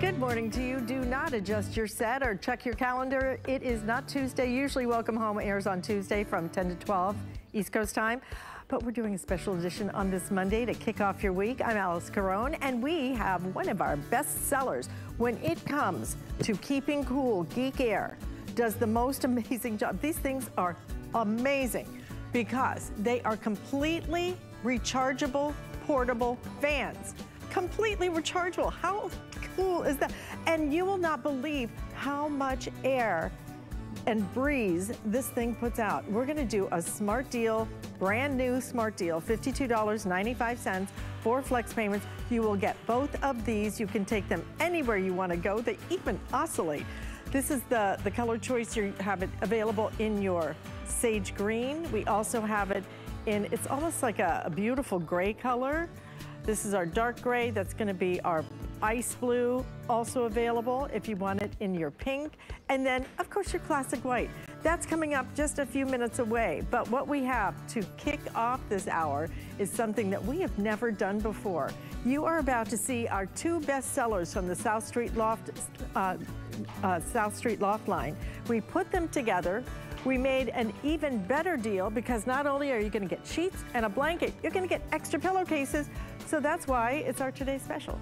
Good morning to you. Do not adjust your set or check your calendar. It is not Tuesday. Usually Welcome Home airs on Tuesday from 10 to 12 East Coast time. But we're doing a special edition on this Monday to kick off your week. I'm Alyce Caron, and we have one of our best sellers when it comes to keeping cool. Geek Aire does the most amazing job. These things are amazing because they are completely rechargeable portable fans. Completely rechargeable. How cool is that? And you will not believe how much air and breeze this thing puts out. We're gonna do a smart deal, brand new smart deal, $52.95 for flex payments. You will get both of these. You can take them anywhere you wanna go. They even oscillate. This is the, the color choice. You have it available in your sage green. We also have it in, it's almost like a, a beautiful gray color. This is our dark gray. That's gonna be our ice blue, also available if you want it in your pink. And then, of course, your classic white. That's coming up just a few minutes away. But what we have to kick off this hour is something that we have never done before. You are about to see our two best sellers from the South Street Loft, uh, uh, South Street Loft line. We put them together we made an even better deal because not only are you gonna get sheets and a blanket, you're gonna get extra pillowcases. So that's why it's our Today Special.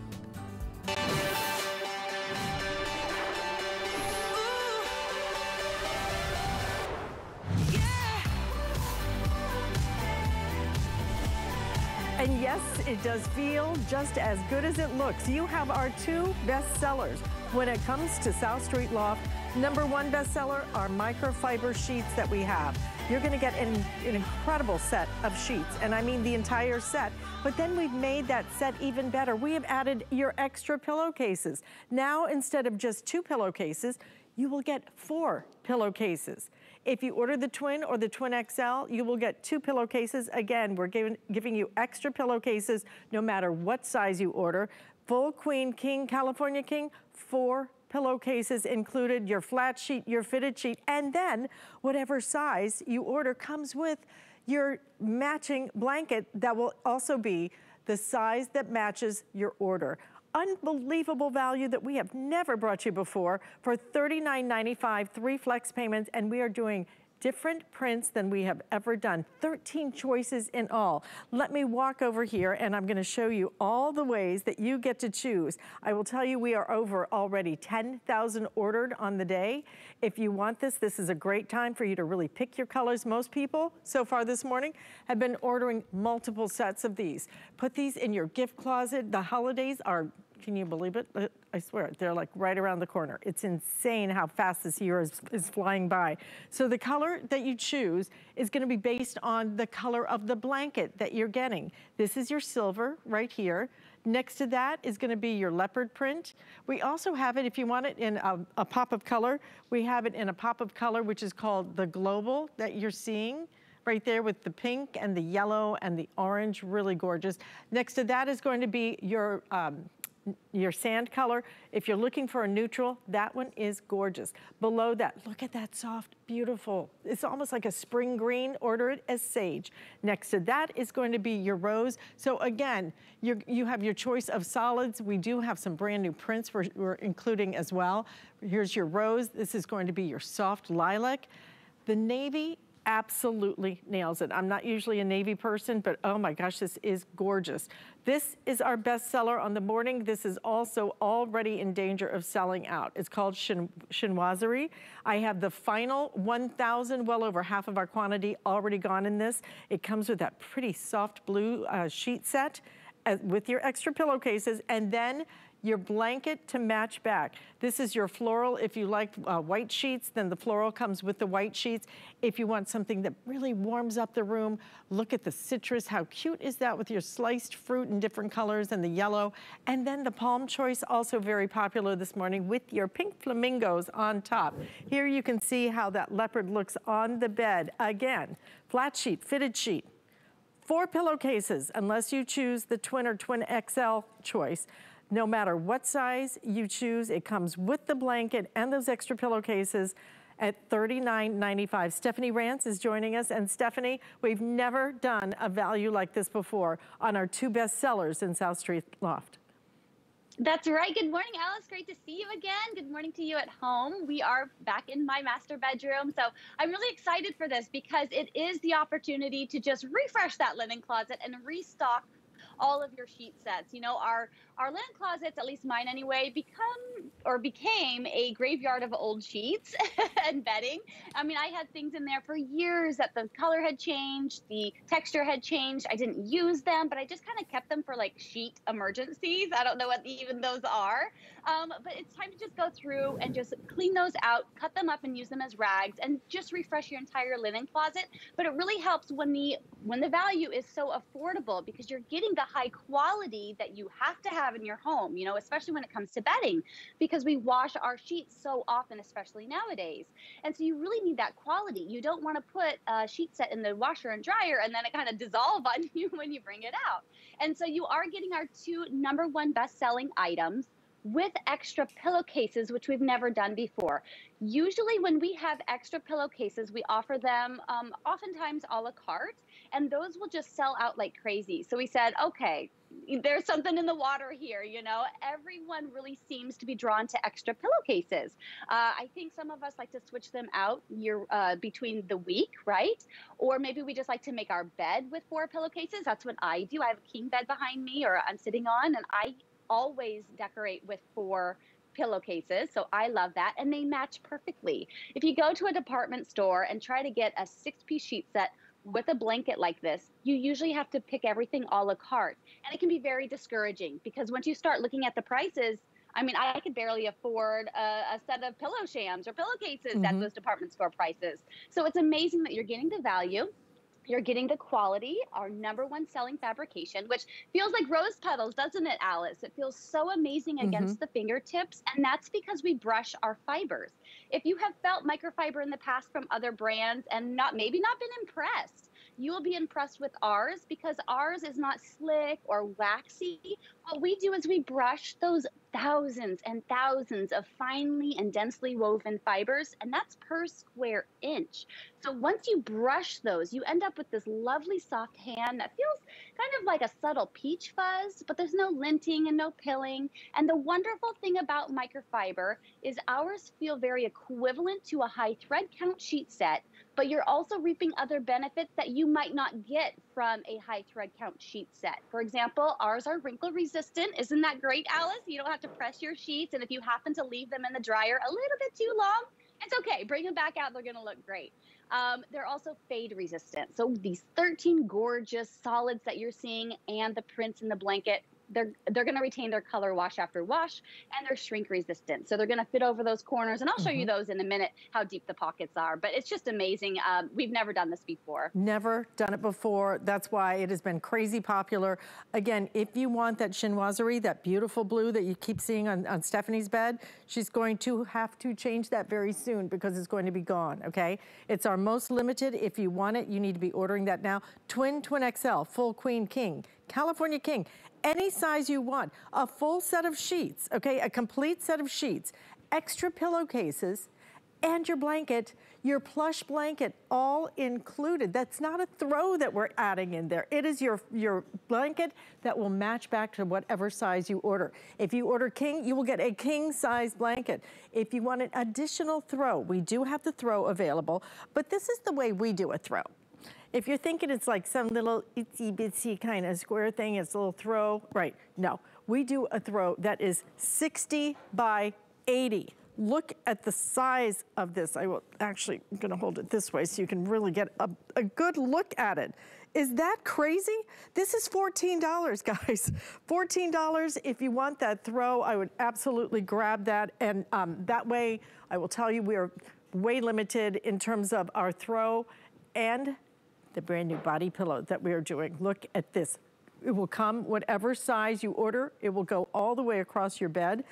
And yes, it does feel just as good as it looks. You have our two best sellers when it comes to South Street Loft Number one bestseller are microfiber sheets that we have. You're gonna get an, an, incredible set of sheets, and I mean the entire set. But then we've made that set even better. We have added your extra pillowcases. Now, instead of just two pillowcases, you will get four pillowcases. If you order the twin or the twin XL, you will get two pillowcases. Again, we're giving, giving you extra pillowcases no matter what size you order. Full queen, king, California king, four pillowcases included, your flat sheet, your fitted sheet, and then whatever size you order comes with your matching blanket that will also be the size that matches your order. Unbelievable value that we have never brought you before for $39.95, three flex payments, and we are doing different prints than we have ever done. 13 choices in all. Let me walk over here and I'm gonna show you all the ways that you get to choose. I will tell you we are over already 10,000 ordered on the day. If you want this, this is a great time for you to really pick your colors. Most people so far this morning have been ordering multiple sets of these. Put these in your gift closet. The holidays are can you believe it? Uh, I swear, they're like right around the corner. It's insane how fast this year is, is flying by. So the color that you choose is gonna be based on the color of the blanket that you're getting. This is your silver right here. Next to that is gonna be your leopard print. We also have it, if you want it in a, a pop of color, we have it in a pop of color, which is called the global that you're seeing right there with the pink and the yellow and the orange, really gorgeous. Next to that is going to be your um, your sand color. If you're looking for a neutral, that one is gorgeous. Below that, look at that soft, beautiful. It's almost like a spring green. Order it as sage. Next to that is going to be your rose. So again, you you have your choice of solids. We do have some brand new prints we're, we're including as well. Here's your rose. This is going to be your soft lilac. The navy absolutely nails it. I'm not usually a navy person, but oh my gosh, this is gorgeous. This is our bestseller on the morning. This is also already in danger of selling out. It's called Chin Chinoiserie. I have the final 1,000, well over half of our quantity already gone in this. It comes with that pretty soft blue uh, sheet set uh, with your extra pillowcases and then your blanket to match back. This is your floral. If you like uh, white sheets, then the floral comes with the white sheets. If you want something that really warms up the room, look at the citrus. How cute is that with your sliced fruit in different colors and the yellow. And then the palm choice, also very popular this morning with your pink flamingos on top. Here you can see how that leopard looks on the bed. Again, flat sheet, fitted sheet. Four pillowcases, unless you choose the twin or twin XL choice. No matter what size you choose, it comes with the blanket and those extra pillowcases at $39.95. Stephanie Rance is joining us. And Stephanie, we've never done a value like this before on our two best sellers in South Street Loft. That's right. Good morning, Alyce. Great to see you again. Good morning to you at home. We are back in my master bedroom. So I'm really excited for this because it is the opportunity to just refresh that linen closet and restock all of your sheet sets. You know, our our linen closets, at least mine anyway, become or became a graveyard of old sheets and bedding. I mean, I had things in there for years that the color had changed, the texture had changed. I didn't use them, but I just kind of kept them for like sheet emergencies. I don't know what even those are. Um, but it's time to just go through and just clean those out, cut them up and use them as rags and just refresh your entire linen closet. But it really helps when the when the value is so affordable because you're getting the high quality that you have to have in your home, you know, especially when it comes to bedding because we wash our sheets so often, especially nowadays. And so you really need that quality. You don't want to put a sheet set in the washer and dryer and then it kind of dissolve on you when you bring it out. And so you are getting our two number one best selling items with extra pillowcases, which we've never done before. Usually, when we have extra pillowcases, we offer them um, oftentimes a la carte, and those will just sell out like crazy. So we said, okay, there's something in the water here, you know. Everyone really seems to be drawn to extra pillowcases. Uh, I think some of us like to switch them out year uh, between the week, right? Or maybe we just like to make our bed with four pillowcases. That's what I do. I have a king bed behind me, or I'm sitting on, and I always decorate with four pillowcases. So I love that. And they match perfectly. If you go to a department store and try to get a six piece sheet set with a blanket like this, you usually have to pick everything a la carte. And it can be very discouraging because once you start looking at the prices, I mean, I could barely afford a, a set of pillow shams or pillowcases mm-hmm. at those department store prices. So it's amazing that you're getting the value you're getting the quality, our number one selling fabrication, which feels like rose petals, doesn't it, Alyce? It feels so amazing against mm-hmm. the fingertips. And that's because we brush our fibers. If you have felt microfiber in the past from other brands and not maybe not been impressed, you will be impressed with ours because ours is not slick or waxy. What we do is we brush those thousands and thousands of finely and densely woven fibers, and that's per square inch. So once you brush those, you end up with this lovely soft hand that feels kind of like a subtle peach fuzz, but there's no linting and no pilling. And the wonderful thing about microfiber is ours feel very equivalent to a high thread count sheet set but you're also reaping other benefits that you might not get from a high thread count sheet set. For example, ours are wrinkle resistant. Isn't that great, Alyce? You don't have to press your sheets. And if you happen to leave them in the dryer a little bit too long, it's okay. Bring them back out. They're going to look great. Um, they're also fade resistant. So these 13 gorgeous solids that you're seeing and the prints in the blanket they're they're going to retain their color wash after wash and they're shrink resistant. So they're going to fit over those corners and i'll show mm-hmm. you those in a minute how deep the pockets are but it's just amazing um, we've never done this before. Never done it before. That's why it has been crazy popular. Again if you want that chinoiserie that beautiful blue that you keep seeing on, on stephanie's bed she's going to have to change that very soon because it's going to be gone okay? It's our most limited. If you want it you need to be ordering that now. Twin twin xl full queen king california king any size you want. A full set of sheets, okay? A complete set of sheets, extra pillowcases, and your blanket, your plush blanket, all included. That's not a throw that we're adding in there. It is your, your blanket that will match back to whatever size you order. If you order king, you will get a king size blanket. If you want an additional throw, we do have the throw available, but this is the way we do a throw. If you're thinking it's like some little itsy bitsy kind of square thing, it's a little throw, right, no. We do a throw that is 60 by 80. Look at the size of this. I will actually, I'm gonna hold it this way so you can really get a, a good look at it. Is that crazy? This is $14, guys. $14 if you want that throw, I would absolutely grab that. And um, that way, I will tell you, we are way limited in terms of our throw and the brand new body pillow that we are doing. Look at this. It will come whatever size you order. It will go all the way across your bed.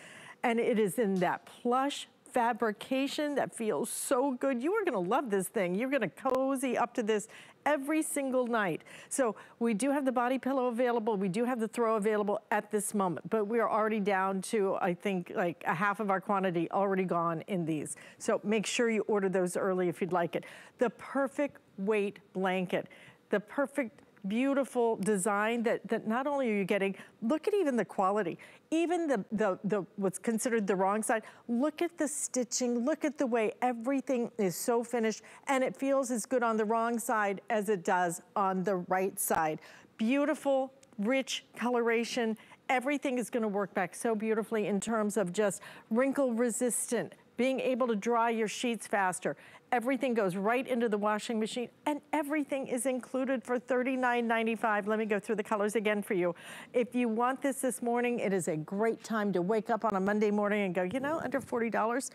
And it is in that plush fabrication that feels so good. You are gonna love this thing. You're gonna cozy up to this every single night. So we do have the body pillow available. We do have the throw available at this moment, but we are already down to, I think, like a half of our quantity already gone in these. So make sure you order those early if you'd like it. The perfect weight blanket, the perfect beautiful design that, that not only are you getting, look at even the quality, even the, the, the what's considered the wrong side, look at the stitching, look at the way everything is so finished and it feels as good on the wrong side as it does on the right side. Beautiful, rich coloration. Everything is gonna work back so beautifully in terms of just wrinkle resistant, being able to dry your sheets faster. Everything goes right into the washing machine and everything is included for $39.95. Let me go through the colors again for you. If you want this this morning, it is a great time to wake up on a Monday morning and go, you know, under $40,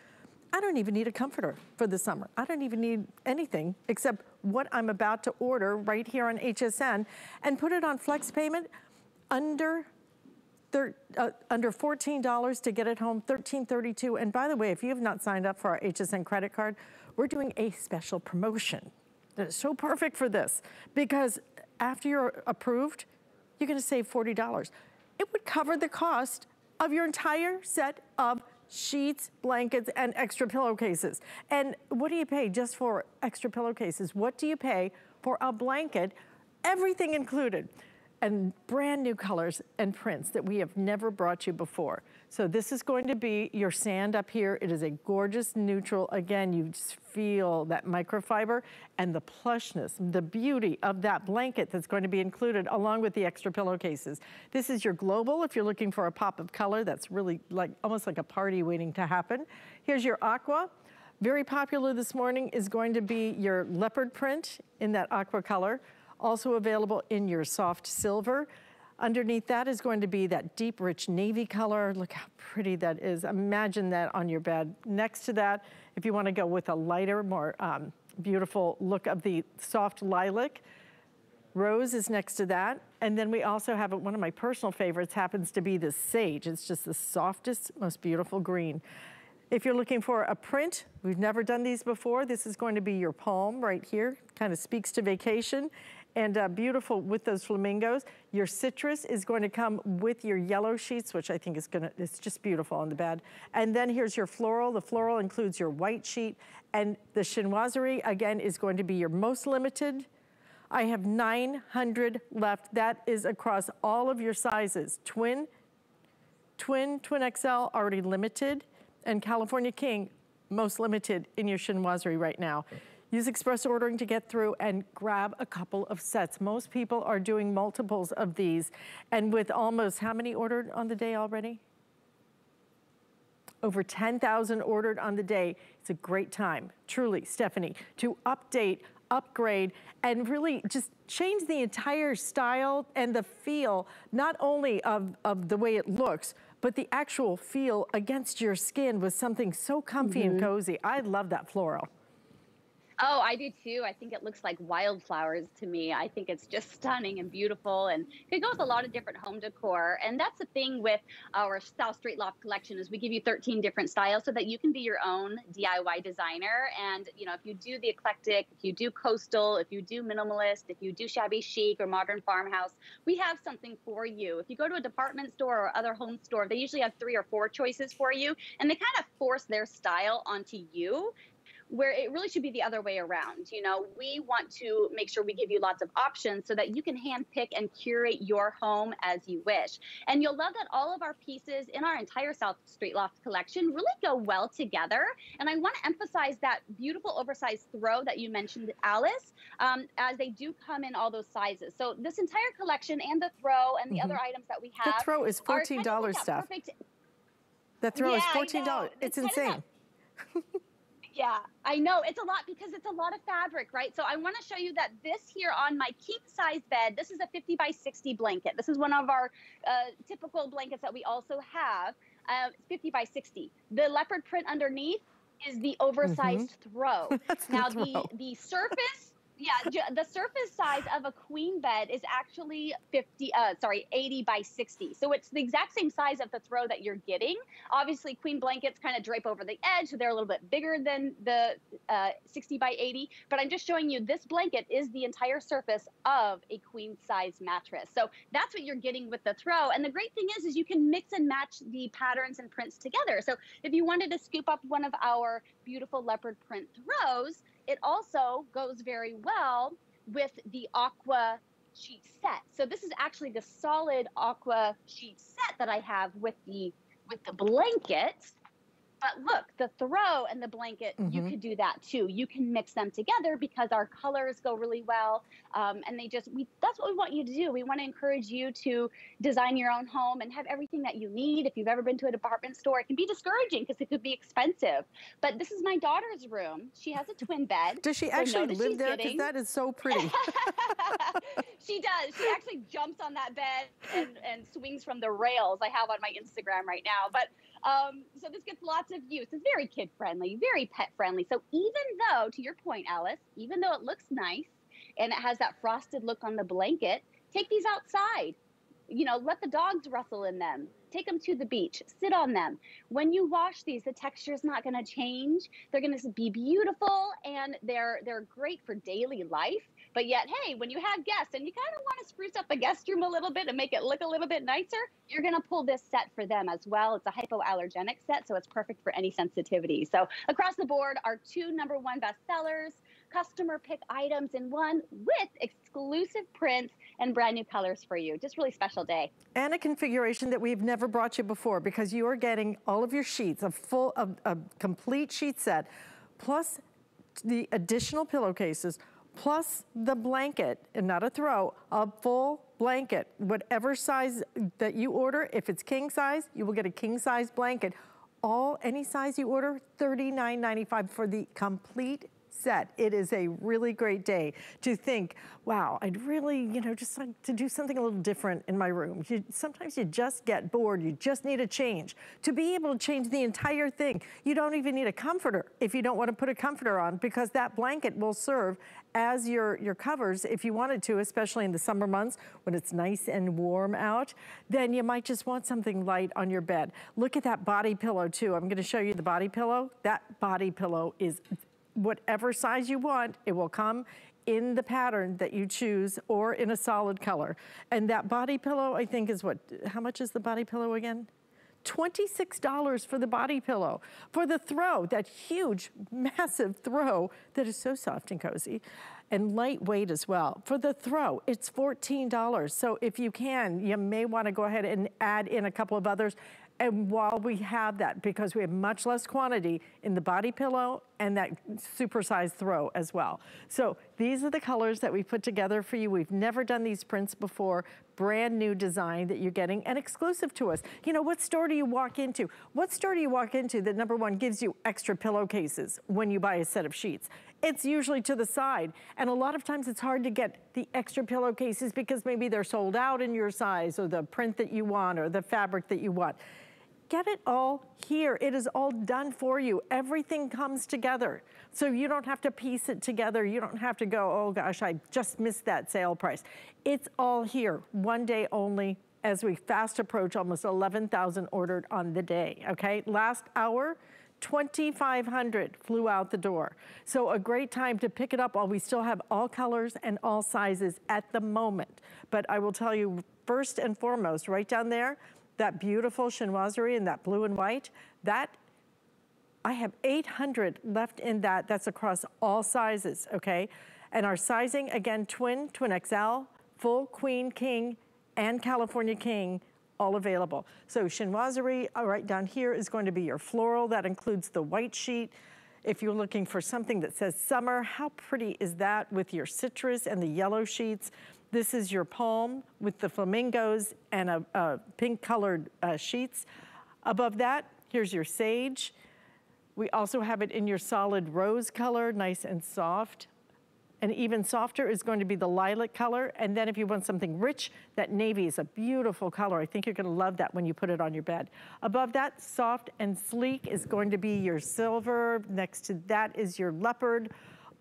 I don't even need a comforter for the summer. I don't even need anything except what I'm about to order right here on HSN and put it on flex payment under uh, under $14 to get it home, $13.32. And by the way, if you have not signed up for our HSN credit card, we're doing a special promotion that is so perfect for this because after you're approved, you're gonna save $40. It would cover the cost of your entire set of sheets, blankets, and extra pillowcases. And what do you pay just for extra pillowcases? What do you pay for a blanket? Everything included and brand new colors and prints that we have never brought you before. So this is going to be your sand up here. It is a gorgeous neutral. Again, you just feel that microfiber and the plushness, the beauty of that blanket that's going to be included along with the extra pillowcases. This is your global if you're looking for a pop of color that's really like almost like a party waiting to happen. Here's your aqua. Very popular this morning is going to be your leopard print in that aqua color. Also available in your soft silver. Underneath that is going to be that deep, rich navy color. Look how pretty that is. Imagine that on your bed. Next to that, if you wanna go with a lighter, more um, beautiful look of the soft lilac, Rose is next to that. And then we also have one of my personal favorites happens to be the sage. It's just the softest, most beautiful green. If you're looking for a print, we've never done these before. This is going to be your palm right here. Kind of speaks to vacation and uh, beautiful with those flamingos. Your citrus is going to come with your yellow sheets, which I think is gonna, it's just beautiful on the bed. And then here's your floral. The floral includes your white sheet and the chinoiserie, again, is going to be your most limited. I have 900 left. That is across all of your sizes. Twin, twin, twin XL, already limited. And California King, most limited in your chinoiserie right now. Use express ordering to get through and grab a couple of sets. Most people are doing multiples of these. And with almost, how many ordered on the day already? Over 10,000 ordered on the day. It's a great time, truly, Stephanie, to update, upgrade, and really just change the entire style and the feel, not only of, of the way it looks, but the actual feel against your skin with something so comfy mm -hmm. and mm-hmm. cozy. I love that floral. Oh, I do too. I think it looks like wildflowers to me. I think it's just stunning and beautiful and it goes with a lot of different home decor. And that's the thing with our South Street Loft collection is we give you 13 different styles so that you can be your own DIY designer. And, you know, if you do the eclectic, if you do coastal, if you do minimalist, if you do shabby chic or modern farmhouse, we have something for you. If you go to a department store or other home store, they usually have three or four choices for you and they kind of force their style onto you where it really should be the other way around. You know, we want to make sure we give you lots of options so that you can handpick and curate your home as you wish. And you'll love that all of our pieces in our entire South Street Loft collection really go well together. And I want to emphasize that beautiful oversized throw that you mentioned, Alyce, um, as they do come in all those sizes. So this entire collection and the throw and the mm -hmm. other items that we have. The throw is $14 kind of stuff. Perfect... The throw yeah, is $14. It's, it's insane. Yeah, I know. It's a lot because it's a lot of fabric, right? So I want to show you that this here on my king size bed, this is a 50 by 60 blanket. This is one of our uh, typical blankets that we also have. Uh, 50 by 60. The leopard print underneath is the oversized mm -hmm. throw. now the, throw. the the surface yeah, the surface size of a queen bed is actually 50, uh, sorry, 80 by 60. So it's the exact same size of the throw that you're getting. Obviously, queen blankets kind of drape over the edge, so they're a little bit bigger than the uh, 60 by 80. But I'm just showing you this blanket is the entire surface of a queen size mattress. So that's what you're getting with the throw. And the great thing is, is you can mix and match the patterns and prints together. So if you wanted to scoop up one of our beautiful leopard print throws, it also goes very well with the aqua sheet set. So this is actually the solid aqua sheet set that I have with the with the blankets. But look, the throw and the blanket, mm-hmm. you could do that too. You can mix them together because our colors go really well. Um, and they just, we, that's what we want you to do. We want to encourage you to design your own home and have everything that you need. If you've ever been to a department store, it can be discouraging because it could be expensive. But this is my daughter's room. She has a twin bed. Does she actually so live there? Because that is so pretty. she does. She actually jumps on that bed and, and swings from the rails I have on my Instagram right now. But um, so this gets lots of use. It's very kid friendly, very pet friendly. So even though, to your point, Alyce, even though it looks nice and it has that frosted look on the blanket, take these outside. You know, let the dogs rustle in them. Take them to the beach, sit on them. When you wash these, the texture is not going to change. They're going to be beautiful and they're they're great for daily life. But yet, hey, when you have guests and you kind of want to spruce up the guest room a little bit and make it look a little bit nicer, you're going to pull this set for them as well. It's a hypoallergenic set, so it's perfect for any sensitivity. So across the board, our two number one bestsellers, customer pick items in one with exclusive prints and brand new colors for you. Just really special day. And a configuration that we've never brought you before because you are getting all of your sheets, a full, a, a complete sheet set, plus the additional pillowcases, plus the blanket, and not a throw, a full blanket. Whatever size that you order, if it's king size, you will get a king size blanket. All, any size you order, $39.95 for the complete set. It is a really great day to think, wow, I'd really, you know, just like to do something a little different in my room. You, sometimes you just get bored. You just need a change. To be able to change the entire thing, you don't even need a comforter if you don't want to put a comforter on because that blanket will serve as your, your covers if you wanted to, especially in the summer months when it's nice and warm out, then you might just want something light on your bed. Look at that body pillow too. I'm gonna show you the body pillow. That body pillow is whatever size you want, it will come in the pattern that you choose or in a solid color. And that body pillow, I think is what, how much is the body pillow again? $26 for the body pillow. For the throw, that huge, massive throw that is so soft and cozy and lightweight as well. For the throw, it's $14. So if you can, you may wanna go ahead and add in a couple of others. And while we have that, because we have much less quantity in the body pillow and that supersized throw as well. So these are the colors that we put together for you. We've never done these prints before. Brand new design that you're getting and exclusive to us. You know, what store do you walk into? What store do you walk into that number one gives you extra pillowcases when you buy a set of sheets? It's usually to the side. And a lot of times it's hard to get the extra pillowcases because maybe they're sold out in your size or the print that you want or the fabric that you want get it all here. It is all done for you. Everything comes together. So you don't have to piece it together. You don't have to go, oh gosh, I just missed that sale price. It's all here, one day only, as we fast approach almost 11,000 ordered on the day, okay? Last hour, 2,500 flew out the door. So a great time to pick it up while we still have all colors and all sizes at the moment. But I will tell you, first and foremost, right down there, that beautiful chinoiserie in that blue and white, that I have 800 left in that. That's across all sizes, okay? And our sizing, again, twin, twin XL, full queen, king, and California king, all available. So chinoiserie, uh, right down here is going to be your floral. That includes the white sheet. If you're looking for something that says summer, how pretty is that with your citrus and the yellow sheets? This is your palm with the flamingos and a, a pink colored uh, sheets. Above that, here's your sage. We also have it in your solid rose color, nice and soft. And even softer is going to be the lilac color. And then if you want something rich, that navy is a beautiful color. I think you're gonna love that when you put it on your bed. Above that, soft and sleek is going to be your silver. Next to that is your leopard.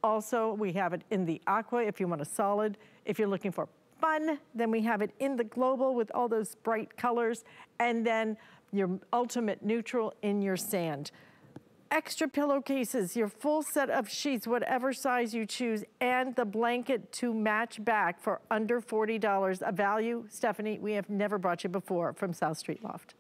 Also, we have it in the aqua if you want a solid. If you're looking for fun, then we have it in the global with all those bright colors, and then your ultimate neutral in your sand. Extra pillowcases, your full set of sheets, whatever size you choose, and the blanket to match back for under $40. A value, Stephanie, we have never brought you before from South Street Loft.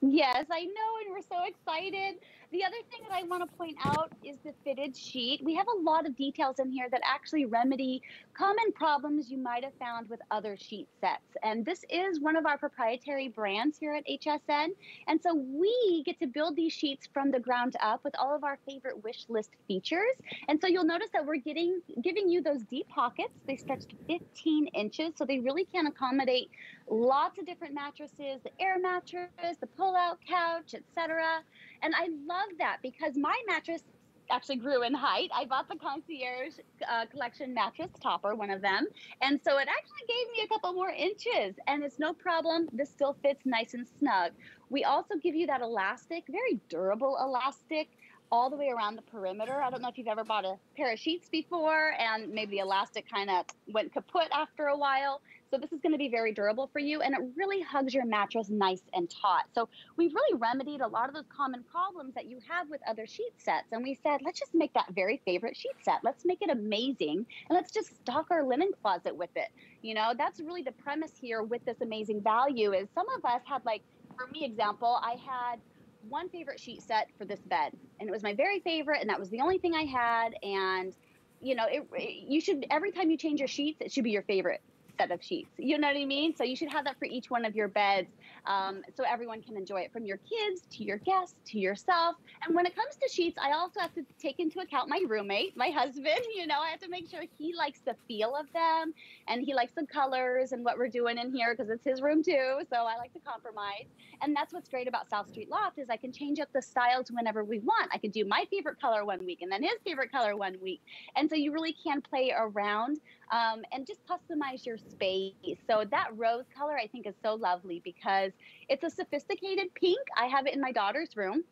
Yes, I know, and we're so excited. The other thing that I want to point out is the fitted sheet. We have a lot of details in here that actually remedy common problems you might have found with other sheet sets. And this is one of our proprietary brands here at HSN. And so we get to build these sheets from the ground up with all of our favorite wish list features. And so you'll notice that we're getting giving you those deep pockets. They stretch to 15 inches, so they really can accommodate lots of different mattresses, the air mattress, the pull-out couch, etc. And I love that because my mattress actually grew in height. I bought the concierge uh, collection mattress topper, one of them. And so it actually gave me a couple more inches and it's no problem. This still fits nice and snug. We also give you that elastic, very durable elastic all the way around the perimeter. I don't know if you've ever bought a pair of sheets before and maybe the elastic kind of went kaput after a while. So this is going to be very durable for you and it really hugs your mattress nice and taut. So we've really remedied a lot of those common problems that you have with other sheet sets. And we said, let's just make that very favorite sheet set. Let's make it amazing and let's just stock our linen closet with it. You know, that's really the premise here with this amazing value is some of us had like, for me example, I had one favorite sheet set for this bed and it was my very favorite and that was the only thing I had and you know it, you should every time you change your sheets it should be your favorite set of sheets. You know what I mean? So you should have that for each one of your beds um, so everyone can enjoy it from your kids to your guests to yourself. And when it comes to sheets, I also have to take into account my roommate, my husband. You know, I have to make sure he likes the feel of them and he likes the colors and what we're doing in here because it's his room too. So I like to compromise. And that's what's great about South Street Loft is I can change up the styles whenever we want. I could do my favorite color one week and then his favorite color one week. And so you really can play around um, and just customize your space. So that rose color I think is so lovely because it's a sophisticated pink. I have it in my daughter's room.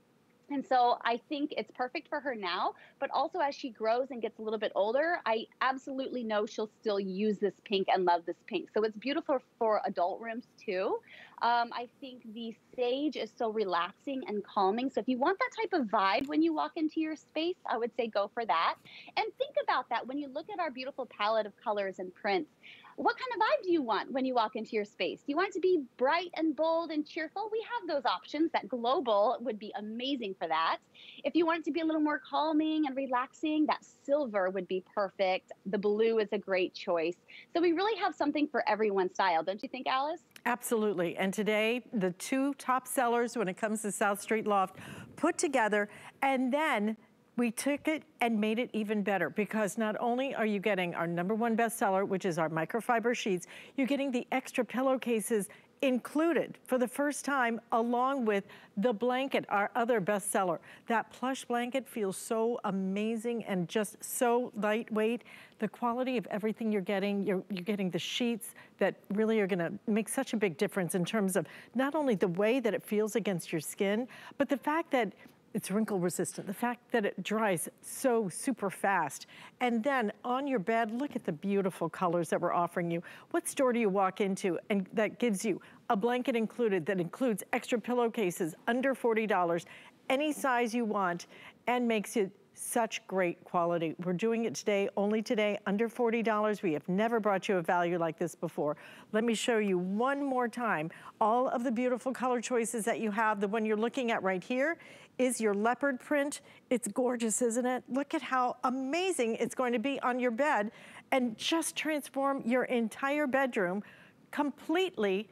And so I think it's perfect for her now, but also as she grows and gets a little bit older, I absolutely know she'll still use this pink and love this pink. So it's beautiful for adult rooms too. Um, I think the sage is so relaxing and calming. So if you want that type of vibe when you walk into your space, I would say go for that. And think about that when you look at our beautiful palette of colors and prints what kind of vibe do you want when you walk into your space? Do you want it to be bright and bold and cheerful? We have those options. That global would be amazing for that. If you want it to be a little more calming and relaxing, that silver would be perfect. The blue is a great choice. So we really have something for everyone's style, don't you think, Alyce? Absolutely. And today, the two top sellers when it comes to South Street Loft put together and then we took it and made it even better because not only are you getting our number one bestseller, which is our microfiber sheets, you're getting the extra pillowcases included for the first time along with the blanket, our other bestseller. That plush blanket feels so amazing and just so lightweight. The quality of everything you're getting, you're, you're getting the sheets that really are gonna make such a big difference in terms of not only the way that it feels against your skin, but the fact that it's wrinkle resistant. The fact that it dries so super fast. And then on your bed, look at the beautiful colors that we're offering you. What store do you walk into and that gives you a blanket included that includes extra pillowcases under $40, any size you want, and makes it such great quality. We're doing it today, only today, under $40. We have never brought you a value like this before. Let me show you one more time all of the beautiful color choices that you have. The one you're looking at right here is your leopard print. It's gorgeous, isn't it? Look at how amazing it's going to be on your bed and just transform your entire bedroom completely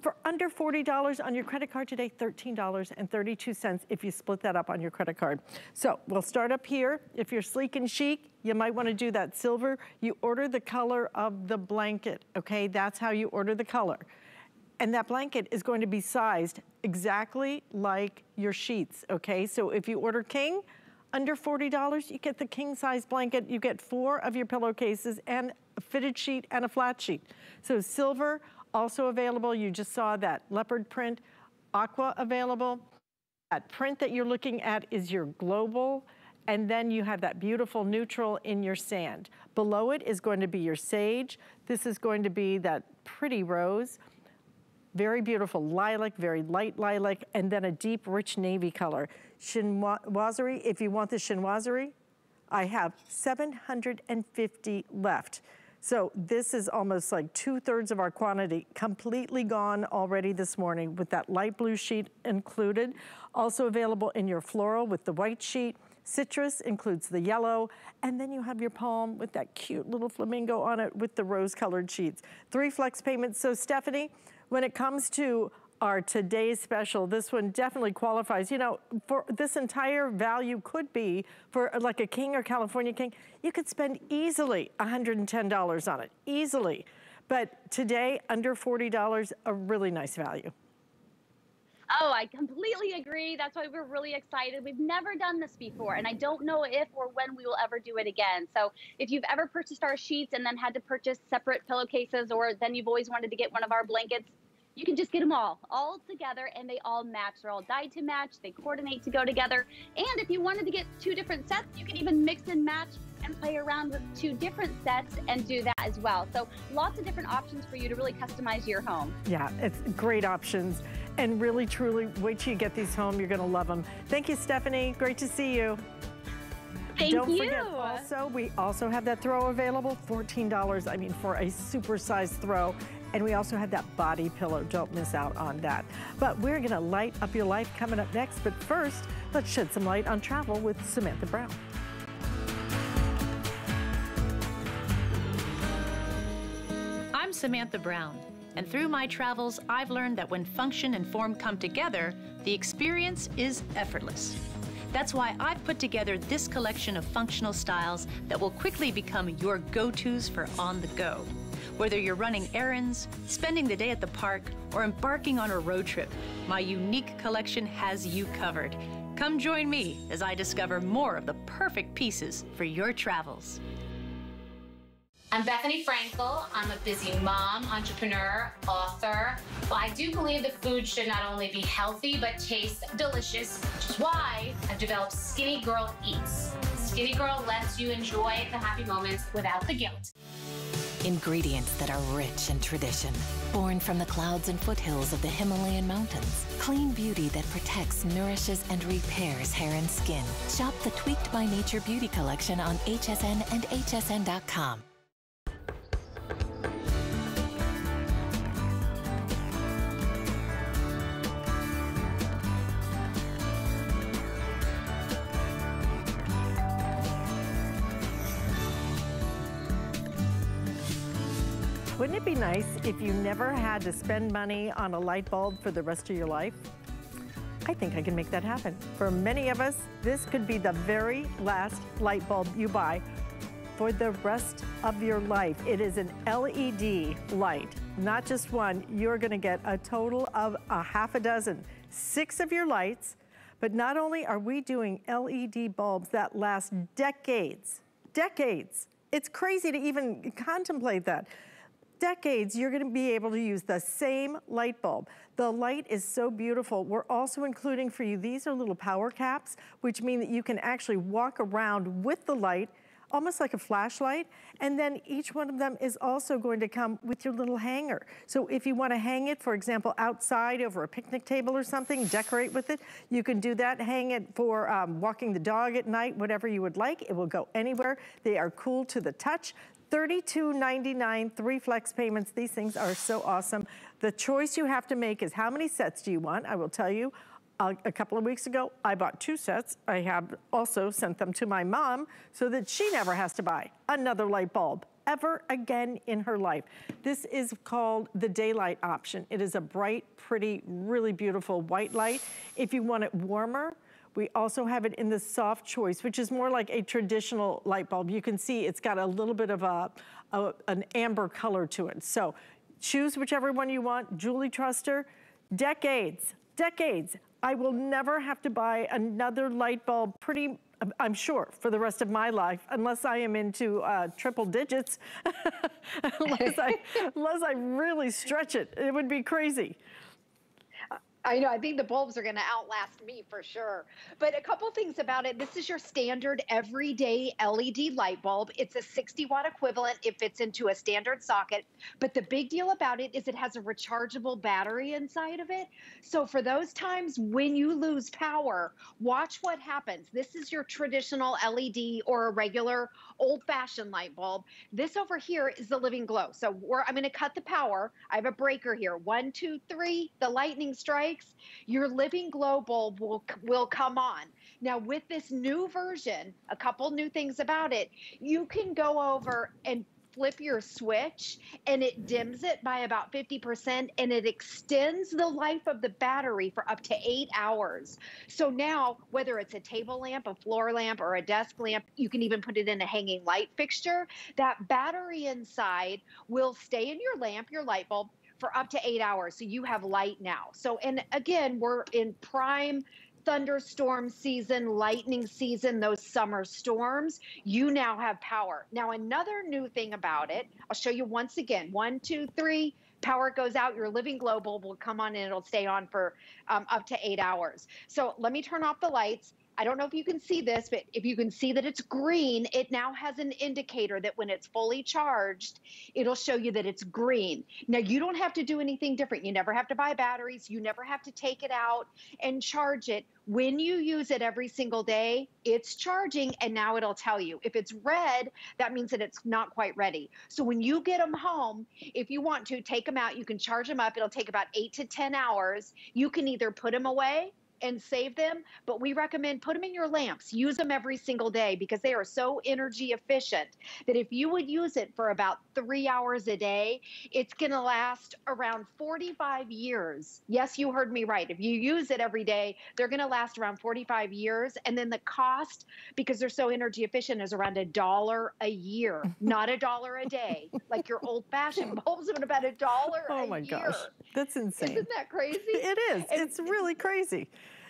for under $40 on your credit card today, $13.32 if you split that up on your credit card. So we'll start up here. If you're sleek and chic, you might wanna do that silver. You order the color of the blanket, okay? That's how you order the color. And that blanket is going to be sized exactly like your sheets, okay? So if you order king, under $40, you get the king size blanket, you get four of your pillowcases and a fitted sheet and a flat sheet. So silver, also available. You just saw that leopard print, aqua available. That print that you're looking at is your global, and then you have that beautiful neutral in your sand. Below it is going to be your sage. This is going to be that pretty rose. Very beautiful lilac, very light lilac, and then a deep, rich navy color. Chinoiserie, if you want the chinoiserie, I have 750 left. So this is almost like two thirds of our quantity, completely gone already this morning with that light blue sheet included. Also available in your floral with the white sheet. Citrus includes the yellow, and then you have your palm with that cute little flamingo on it with the rose colored sheets. Three flex payments. So Stephanie, when it comes to our today's special. This one definitely qualifies. You know, for this entire value could be for like a king or California king, you could spend easily $110 on it, easily. But today, under $40, a really nice value. Oh, I completely agree. That's why we're really excited. We've never done this before, and I don't know if or when we will ever do it again. So if you've ever purchased our sheets and then had to purchase separate pillowcases, or then you've always wanted to get one of our blankets, you can just get them all, all together, and they all match. They're all dyed to match. They coordinate to go together. And if you wanted to get two different sets, you can even mix and match and play around with two different sets and do that as well. So lots of different options for you to really customize your home. Yeah, it's great options. And really, truly, wait till you get these home. You're going to love them. Thank you, Stephanie. Great to see you. Thank Don't you. forget also, we also have that throw available, $14, I mean, for a super-sized throw. And we also have that body pillow. Don't miss out on that. But we're going to light up your life coming up next. But first, let's shed some light on travel with Samantha Brown. I'm Samantha Brown. And through my travels, I've learned that when function and form come together, the experience is effortless. That's why I've put together this collection of functional styles that will quickly become your go-tos for on the go. Whether you're running errands, spending the day at the park, or embarking on a road trip, my unique collection has you covered. Come join me as I discover more of the perfect pieces for your travels. I'm Bethenny Frankel. I'm a busy mom, entrepreneur, author. Well, I do believe that food should not only be healthy, but taste delicious, which is why I've developed Skinnygirl Eats. Skinnygirl lets you enjoy the happy moments without the guilt. Ingredients that are rich in tradition, born from the clouds and foothills of the Himalayan mountains. Clean beauty that protects, nourishes, and repairs hair and skin. Shop the Tweaked by Nature Beauty Collection on HSN and hsn.com. nice if you never had to spend money on a light bulb for the rest of your life? I think I can make that happen. For many of us, this could be the very last light bulb you buy for the rest of your life. It is an LED light, not just one. You're gonna get a total of a half a dozen, six of your lights, but not only are we doing LED bulbs that last decades, decades. It's crazy to even contemplate that decades, you're gonna be able to use the same light bulb. The light is so beautiful. We're also including for you, these are little power caps, which mean that you can actually walk around with the light almost like a flashlight. And then each one of them is also going to come with your little hanger. So if you wanna hang it, for example, outside over a picnic table or something, decorate with it, you can do that. Hang it for um, walking the dog at night, whatever you would like. It will go anywhere. They are cool to the touch. $32.99, three flex payments. These things are so awesome. The choice you have to make is how many sets do you want? I will tell you, uh, a couple of weeks ago, I bought two sets. I have also sent them to my mom so that she never has to buy another light bulb ever again in her life. This is called the daylight option. It is a bright, pretty, really beautiful white light. If you want it warmer, we also have it in the soft choice, which is more like a traditional light bulb. You can see it's got a little bit of a, a an amber color to it. So choose whichever one you want. Julie Truster, decades, decades. I will never have to buy another light bulb pretty I'm sure, for the rest of my life, unless I am into uh, triple digits, unless, I, unless I really stretch it. It would be crazy. I know. I think the bulbs are going to outlast me for sure. But a couple things about it. This is your standard everyday LED light bulb. It's a 60 watt equivalent. It fits into a standard socket. But the big deal about it is it has a rechargeable battery inside of it. So for those times when you lose power, watch what happens. This is your traditional LED or a regular old fashioned light bulb. This over here is the living glow. So I'm going to cut the power. I have a breaker here. One, two, three. The lightning strikes your living glow bulb will, will come on. Now, with this new version, a couple new things about it, you can go over and flip your switch and it dims it by about 50% and it extends the life of the battery for up to eight hours. So now, whether it's a table lamp, a floor lamp, or a desk lamp, you can even put it in a hanging light fixture. That battery inside will stay in your lamp, your light bulb, for up to eight hours. So you have light now. So, and again, we're in prime thunderstorm season, lightning season, those summer storms, you now have power. Now, another new thing about it, I'll show you once again. One, two, three. Power goes out, your living glow bulb will come on and it'll stay on for um, up to eight hours. So let me turn off the lights. I don't know if you can see this, but if you can see that it's green, it now has an indicator that when it's fully charged, it'll show you that it's green. Now, you don't have to do anything different. You never have to buy batteries. You never have to take it out and charge it. When you use it every single day, it's charging and now it'll tell you. If it's red, that means that it's not quite ready. So when you get them home, if you want to take them out, you can charge them up. It'll take about eight to 10 hours. You can either put them away and save them, but we recommend put them in your lamps. Use them every single day because they are so energy efficient that if you would use it for about three hours a day, it's going to last around 45 years. Yes, you heard me right. If you use it every day, they're going to last around 45 years. And then the cost, because they're so energy efficient, is around a dollar a year, not a dollar a day. Like your old fashioned bulbs have about a dollar oh my year. gosh, that's insane. Isn't that crazy? It is. And it's really crazy.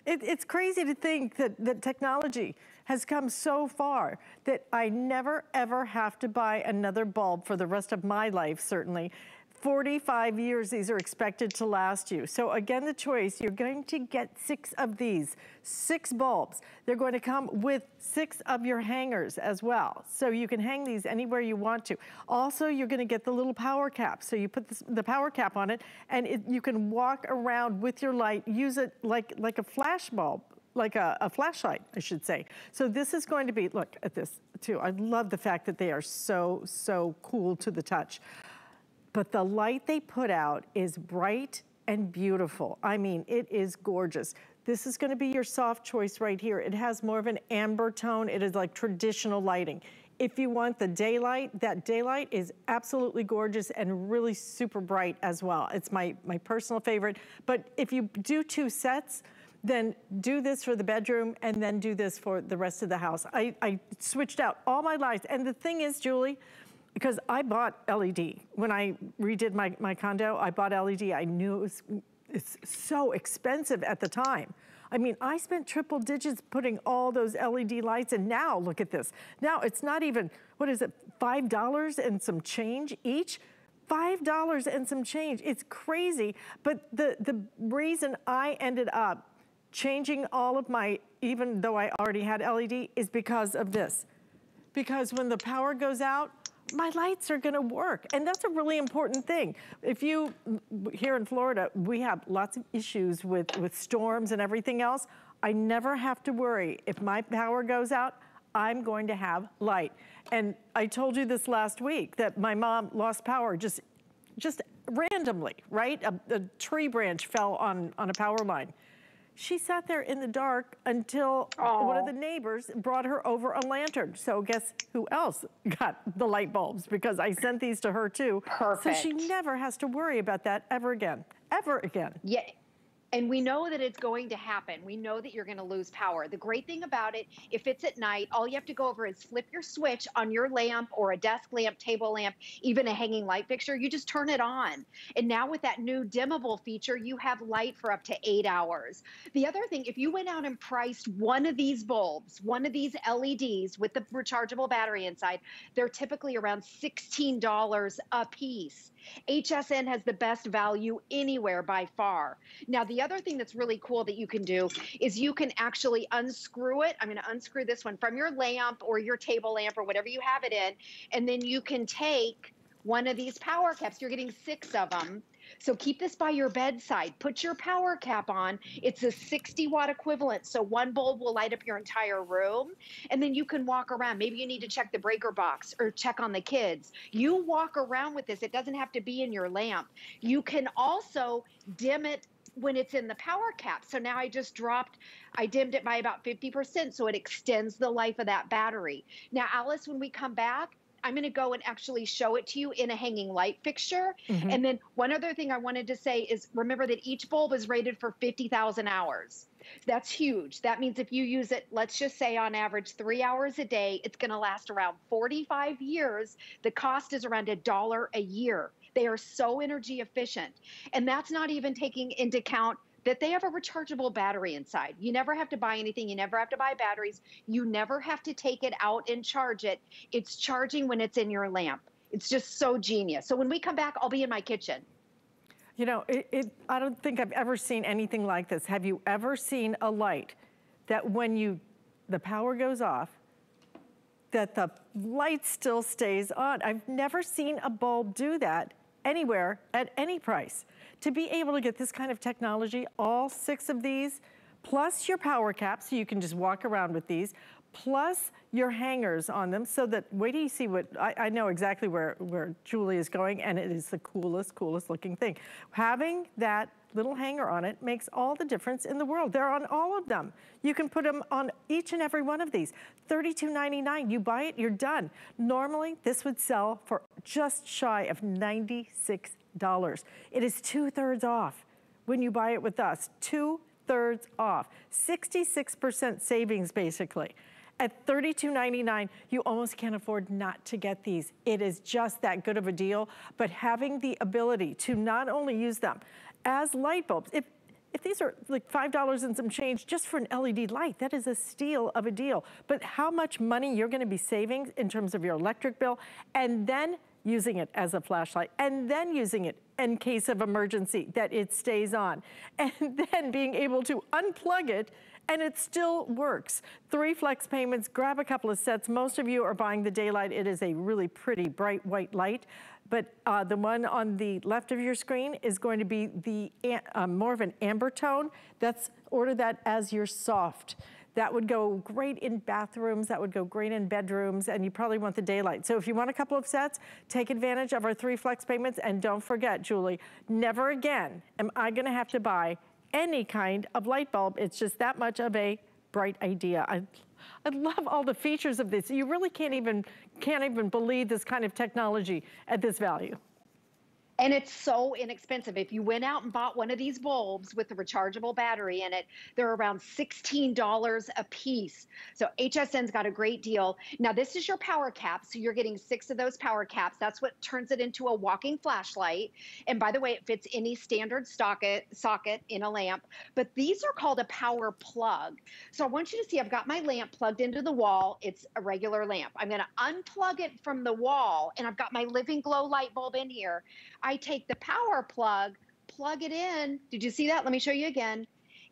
It, it's crazy to think that, that technology has come so far that I never ever have to buy another bulb for the rest of my life, certainly. 45 years these are expected to last you. So again, the choice, you're going to get six of these, six bulbs. They're going to come with six of your hangers as well. So you can hang these anywhere you want to. Also, you're gonna get the little power cap. So you put this, the power cap on it and it, you can walk around with your light, use it like, like a flash bulb like a, a, flashlight, I should say. So this is going to be, look at this too. I love the fact that they are so, so cool to the touch but the light they put out is bright and beautiful. I mean, it is gorgeous. This is gonna be your soft choice right here. It has more of an amber tone. It is like traditional lighting. If you want the daylight, that daylight is absolutely gorgeous and really super bright as well. It's my, my personal favorite. But if you do two sets, then do this for the bedroom and then do this for the rest of the house. I, I switched out all my lights. And the thing is, Julie, because I bought LED. When I redid my, my condo, I bought LED. I knew it was it's so expensive at the time. I mean, I spent triple digits putting all those LED lights and now look at this. Now it's not even, what is it, $5 and some change each? $5 and some change. It's crazy. But the, the reason I ended up changing all of my, even though I already had LED, is because of this. Because when the power goes out, my lights are gonna work. And that's a really important thing. If you, here in Florida, we have lots of issues with, with storms and everything else. I never have to worry. If my power goes out, I'm going to have light. And I told you this last week that my mom lost power just, just randomly, right? A, a tree branch fell on, on a power line. She sat there in the dark until Aww. one of the neighbors brought her over a lantern. So guess who else got the light bulbs? Because I sent these to her too. Perfect. So she never has to worry about that ever again. Ever again. Yeah, and we know that it's going to happen. We know that you're going to lose power. The great thing about it, if it's at night, all you have to go over is flip your switch on your lamp or a desk lamp, table lamp, even a hanging light fixture. You just turn it on. And now with that new dimmable feature, you have light for up to eight hours. The other thing, if you went out and priced one of these bulbs, one of these LEDs with the rechargeable battery inside, they're typically around $16 a piece. HSN has the best value anywhere by far. Now, the the other thing that's really cool that you can do is you can actually unscrew it. I'm going to unscrew this one from your lamp or your table lamp or whatever you have it in. And then you can take one of these power caps. You're getting six of them. So keep this by your bedside. Put your power cap on. It's a 60 watt equivalent. So one bulb will light up your entire room. And then you can walk around. Maybe you need to check the breaker box or check on the kids. You walk around with this. It doesn't have to be in your lamp. You can also dim it when it's in the power cap. So now I just dropped, I dimmed it by about 50%. So it extends the life of that battery. Now, Alyce, when we come back, I'm going to go and actually show it to you in a hanging light fixture. Mm-hmm. And then one other thing I wanted to say is remember that each bulb is rated for 50,000 hours. That's huge. That means if you use it, let's just say on average three hours a day, it's going to last around 45 years. The cost is around a dollar a year. They are so energy efficient. And that's not even taking into account that they have a rechargeable battery inside. You never have to buy anything. You never have to buy batteries. You never have to take it out and charge it. It's charging when it's in your lamp. It's just so genius. So when we come back, I'll be in my kitchen. You know, it, it, I don't think I've ever seen anything like this. Have you ever seen a light that when you, the power goes off, that the light still stays on? I've never seen a bulb do that anywhere at any price to be able to get this kind of technology, all six of these, plus your power cap, so you can just walk around with these, plus your hangers on them so that, wait till you see what, I, I, know exactly where, where Julie is going and it is the coolest, coolest looking thing. Having that little hanger on it makes all the difference in the world. They're on all of them. You can put them on each and every one of these. $32.99, you buy it, you're done. Normally, this would sell for just shy of 96 dollars It is two thirds off when you buy it with us. Two thirds off. 66% savings basically. At $32.99, you almost can't afford not to get these. It is just that good of a deal, but having the ability to not only use them as light bulbs, if, if these are like $5 and some change just for an LED light, that is a steal of a deal. But how much money you're gonna be saving in terms of your electric bill, and then using it as a flashlight, and then using it in case of emergency, that it stays on. And then being able to unplug it and it still works. Three flex payments, grab a couple of sets. Most of you are buying the daylight. It is a really pretty bright white light. But uh, the one on the left of your screen is going to be the uh, more of an amber tone. That's order that as your soft. That would go great in bathrooms, that would go great in bedrooms, and you probably want the daylight. So if you want a couple of sets, take advantage of our three flex payments, and don't forget, Julie, never again am I gonna have to buy any kind of light bulb. It's just that much of a bright idea. I, I love all the features of this. You really can't even, can't even believe this kind of technology at this value. And it's so inexpensive. If you went out and bought one of these bulbs with a rechargeable battery in it, they're around $16 a piece. So HSN's got a great deal. Now, this is your power cap. So you're getting six of those power caps. That's what turns it into a walking flashlight. And by the way, it fits any standard socket, socket in a lamp. But these are called a power plug. So I want you to see I've got my lamp plugged into the wall. It's a regular lamp. I'm going to unplug it from the wall, and I've got my Living Glow light bulb in here. Take the power plug, plug it in. Did you see that? Let me show you again.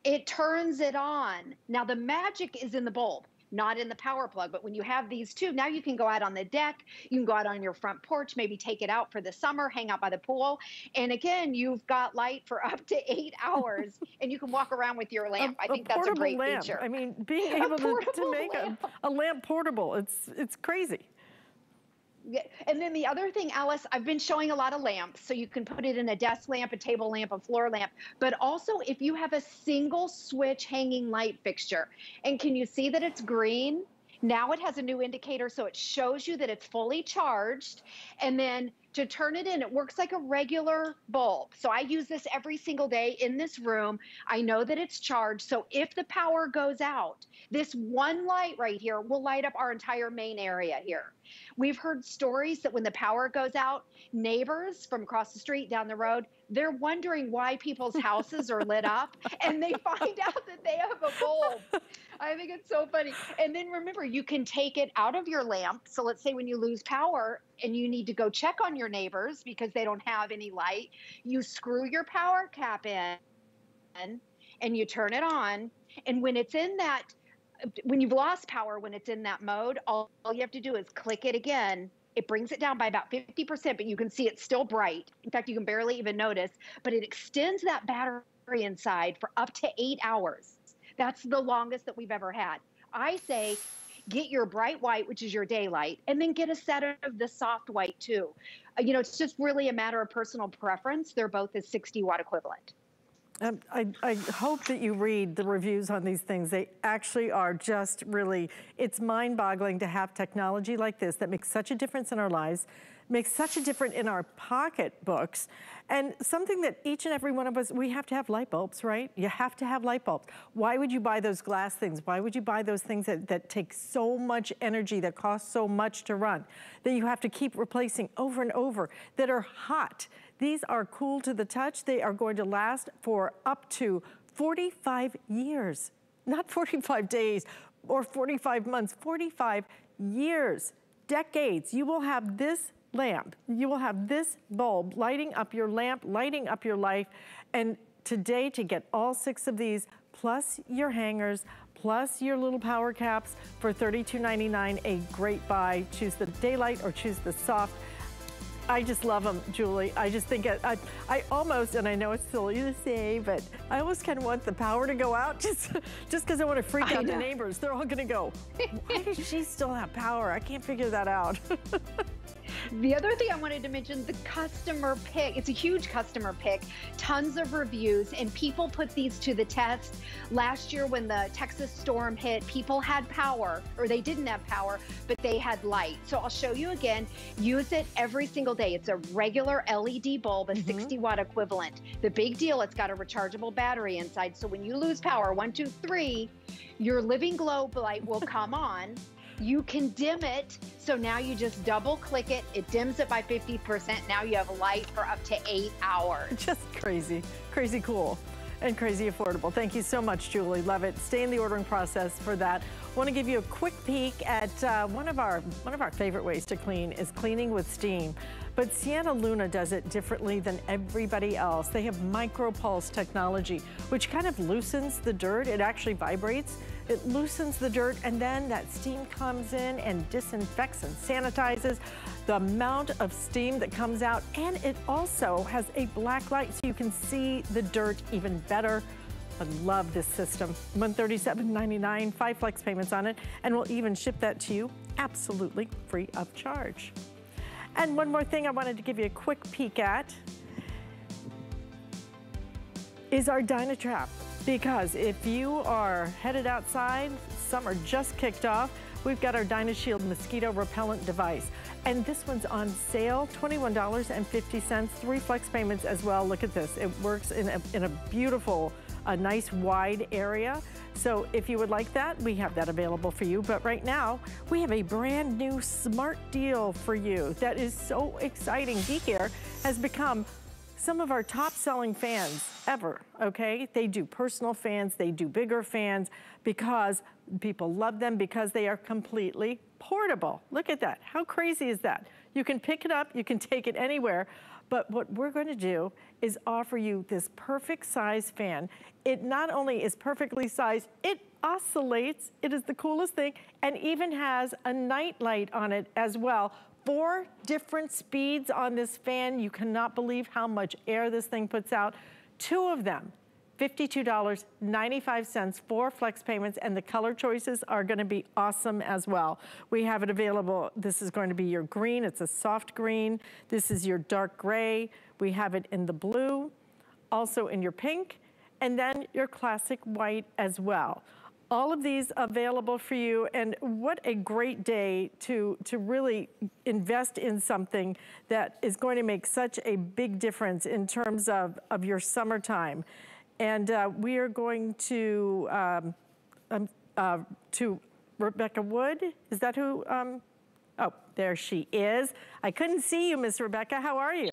It turns it on. Now the magic is in the bulb not in the power plug. But when you have these two, now you can go out on the deck, you can go out on your front porch, maybe take it out for the summer, hang out by the pool. And again, you've got light for up to eight hours and you can walk around with your lamp. A, I think that's a great lamp. feature. I mean, being able to, to, make a, a lamp portable, it's, it's crazy. And then the other thing, Alyce, I've been showing a lot of lamps. So you can put it in a desk lamp, a table lamp, a floor lamp. But also if you have a single switch hanging light fixture. And can you see that it's green? Now it has a new indicator, so it shows you that it's fully charged. And then to turn it in, it works like a regular bulb. So I use this every single day in this room. I know that it's charged. So if the power goes out, this one light right here will light up our entire main area here. We've heard stories that when the power goes out, neighbors from across the street down the road, they're wondering why people's houses are lit up and they find out that they have a bulb. I think it's so funny. And then remember, you can take it out of your lamp. So let's say when you lose power and you need to go check on your neighbors because they don't have any light, you screw your power cap in and you turn it on. And when it's in that, when you've lost power, when it's in that mode, all, all you have to do is click it again. It brings it down by about 50%, but you can see it's still bright. In fact, you can barely even notice, but it extends that battery inside for up to eight hours. That's the longest that we've ever had. I say get your bright white, which is your daylight, and then get a set of the soft white too. Uh, you know, it's just really a matter of personal preference. They're both a 60 watt equivalent. Um, I, I, hope that you read the reviews on these things. They actually are just really, it's mind boggling to have technology like this that makes such a difference in our lives, makes such a difference in our pocketbooks, and something that each and every one of us, we have to have light bulbs, right? You have to have light bulbs. Why would you buy those glass things? Why would you buy those things that, that take so much energy, that cost so much to run, that you have to keep replacing over and over, that are hot? These are cool to the touch. They are going to last for up to 45 years, not 45 days or 45 months, 45 years, decades. You will have this lamp. You will have this bulb lighting up your lamp, lighting up your life. And today to get all six of these, plus your hangers, plus your little power caps for $32.99, a great buy. Choose the daylight or choose the soft. I just love them, Julie. I just think it, I, I almost, and I know it's silly to say, but I almost kind of want the power to go out just just because I want to freak out the neighbors. They're all going to go, why does she still have power? I can't figure that out. The other thing I wanted to mention, the customer pick. It's a huge customer pick, tons of reviews, and people put these to the test. Last year when the Texas storm hit, people had power, or they didn't have power, but they had light. So I'll show you again. Use it every single day. It's a regular LED bulb, a mm -hmm. 60 watt equivalent. The big deal, it's got a rechargeable battery inside. So when you lose power, one, two, three, your Living Glow light will come on you can dim it. So now you just double click it. It dims it by 50%. Now you have light for up to eight hours. Just crazy, crazy cool and crazy affordable. Thank you so much, Julie. Love it. Stay in the ordering process for that. Want to give you a quick peek at uh, one of our one of our favorite ways to clean is cleaning with steam. But Sienna Luna does it differently than everybody else. They have micropulse technology, which kind of loosens the dirt. It actually vibrates. It loosens the dirt and then that steam comes in and disinfects and sanitizes the amount of steam that comes out. And it also has a black light so you can see the dirt even better. I love this system. $137.99, five flex payments on it, and we'll even ship that to you absolutely free of charge. And one more thing I wanted to give you a quick peek at is our Dynatrap. Because if you are headed outside, summer just kicked off, we've got our DynaShield mosquito repellent device. And this one's on sale, $21.50, three flex payments as well. Look at this, it works in a, in a beautiful, a nice wide area. So if you would like that, we have that available for you. But right now, we have a brand new smart deal for you that is so exciting. Air has become some of our top selling fans ever, okay? They do personal fans, they do bigger fans because people love them because they are completely portable. Look at that, how crazy is that? You can pick it up, you can take it anywhere, but what we're gonna do is offer you this perfect size fan. It not only is perfectly sized, it oscillates, it is the coolest thing, and even has a night light on it as well. Four different speeds on this fan. You cannot believe how much air this thing puts out. Two of them, $52.95 for flex payments and the color choices are gonna be awesome as well. We have it available. This is going to be your green. It's a soft green. This is your dark gray. We have it in the blue, also in your pink, and then your classic white as well. All of these available for you and what a great day to, to really invest in something that is going to make such a big difference in terms of, of your summertime. And uh, we are going to, um, um, uh, to Rebekah Wood. Is that who? Um, oh, there she is. I couldn't see you, Miss Rebecca. How are you?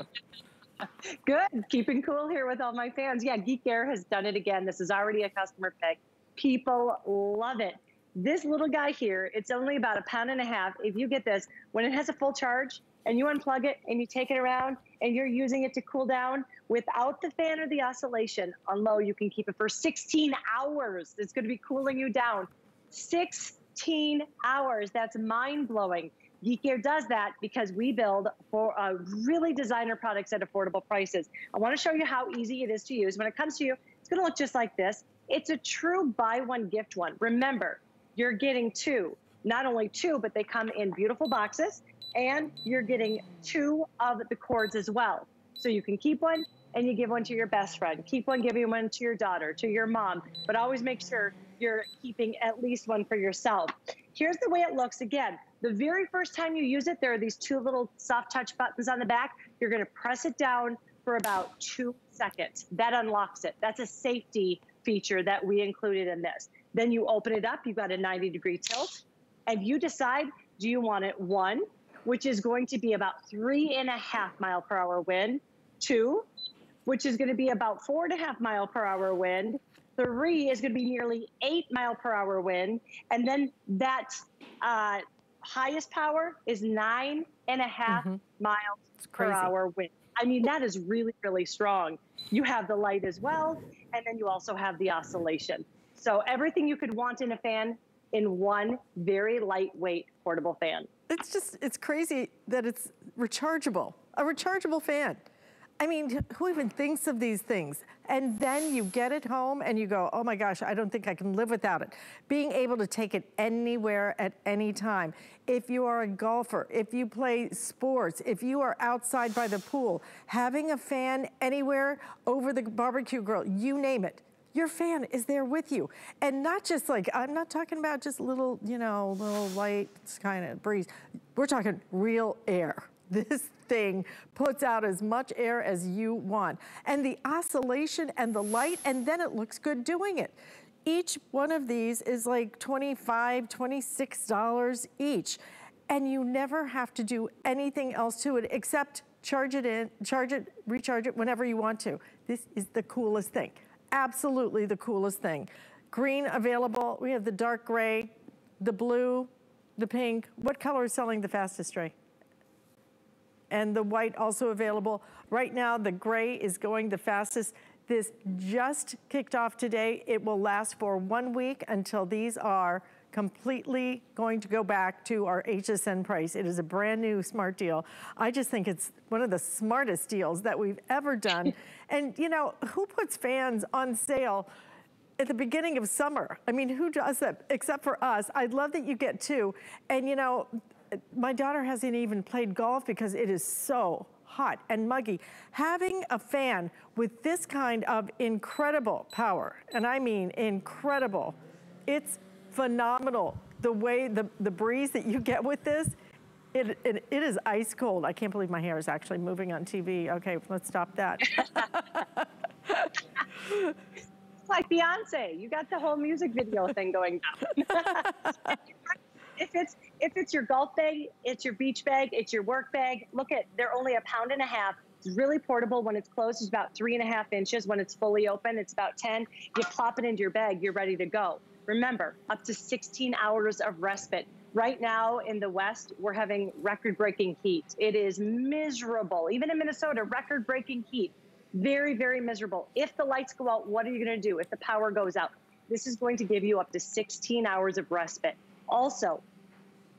Good, keeping cool here with all my fans. Yeah, Geek Aire has done it again. This is already a customer pick. People love it. This little guy here, it's only about a pound and a half. If you get this, when it has a full charge and you unplug it and you take it around, and you're using it to cool down, without the fan or the oscillation, on low, you can keep it for 16 hours. It's gonna be cooling you down. 16 hours, that's mind blowing. Geek Aire does that because we build for uh, really designer products at affordable prices. I wanna show you how easy it is to use. When it comes to you, it's gonna look just like this. It's a true buy one, gift one. Remember, you're getting two. Not only two, but they come in beautiful boxes and you're getting two of the cords as well. So you can keep one and you give one to your best friend. Keep one, giving one to your daughter, to your mom, but always make sure you're keeping at least one for yourself. Here's the way it looks again. The very first time you use it, there are these two little soft touch buttons on the back. You're gonna press it down for about two seconds. That unlocks it. That's a safety feature that we included in this. Then you open it up, you've got a 90 degree tilt, and you decide, do you want it one, which is going to be about three and a half mile per hour wind, two, which is gonna be about four and a half mile per hour wind, three is gonna be nearly eight mile per hour wind, and then that uh, highest power is nine and a half Mhm. miles per hour wind. I mean, that is really, really strong. You have the light as well, and then you also have the oscillation. So everything you could want in a fan in one very lightweight portable fan. It's just, it's crazy that it's rechargeable, a rechargeable fan. I mean, who even thinks of these things? And then you get it home and you go, oh my gosh, I don't think I can live without it. Being able to take it anywhere at any time. If you are a golfer, if you play sports, if you are outside by the pool, having a fan anywhere over the barbecue grill, you name it, your fan is there with you. And not just like, I'm not talking about just little, you know, little light kind of breeze. We're talking real air. This thing puts out as much air as you want. And the oscillation and the light, and then it looks good doing it. Each one of these is like $25, $26 each. And you never have to do anything else to it except charge it in, charge it, recharge it whenever you want to. This is the coolest thing. Absolutely the coolest thing. Green available. We have the dark gray, the blue, the pink. What color is selling the fastest, Ray? And the white also available. Right now, the gray is going the fastest. This just kicked off today. It will last for one week until these are completely going to go back to our HSN price. It is a brand new smart deal. I just think it's one of the smartest deals that we've ever done. and you know, who puts fans on sale at the beginning of summer. I mean, who does that except for us? I'd love that you get two. And you know, my daughter hasn't even played golf because it is so hot and muggy. Having a fan with this kind of incredible power, and I mean incredible, it's phenomenal. The way, the, the breeze that you get with this, it, it, it is ice cold. I can't believe my hair is actually moving on TV. Okay, let's stop that. It's like Beyonce. You got the whole music video thing going down. if it's if it's your golf bag, it's your beach bag, it's your work bag. Look at they're only a pound and a half. It's really portable. When it's closed, it's about three and a half inches. When it's fully open, it's about 10. You plop it into your bag, you're ready to go. Remember, up to 16 hours of respite. Right now in the West, we're having record breaking heat. It is miserable. Even in Minnesota, record breaking heat. Very, very miserable. If the lights go out, what are you going to do? If the power goes out, this is going to give you up to 16 hours of respite. Also,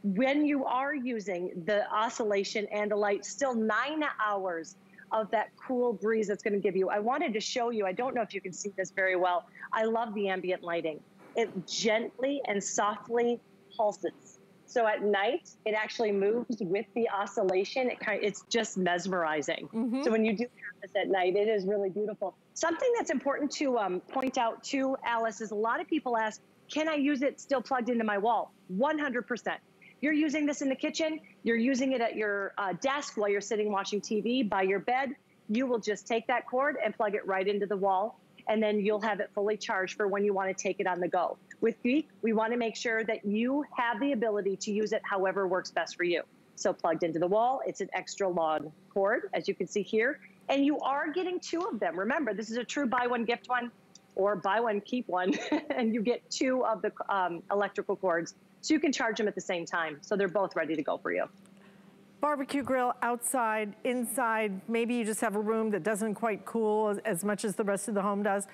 when you are using the oscillation and the light, still nine hours of that cool breeze that's going to give you. I wanted to show you, I don't know if you can see this very well. I love the ambient lighting. It gently and softly pulses. So at night, it actually moves with the oscillation. It kind it's just mesmerizing. So when you do have this at night, it is really beautiful. Something that's important to um, point out too, Alyce, is a lot of people ask, can I use it still plugged into my wall? 100%. You're using this in the kitchen, you're using it at your uh, desk while you're sitting watching TV by your bed. You will just take that cord and plug it right into the wall, and then you'll have it fully charged for when you want to take it on the go. With Geek, we want to make sure that you have the ability to use it however works best for you. So plugged into the wall, it's an extra long cord, as you can see here, and you are getting two of them. Remember, this is a true buy one, gift one, or buy one, keep one, and you get two of the um, electrical cords so you can charge them at the same time. So they're both ready to go for you. barbecue grill outside, inside, maybe you just have a room that doesn't quite cool as, much as the rest of the home does.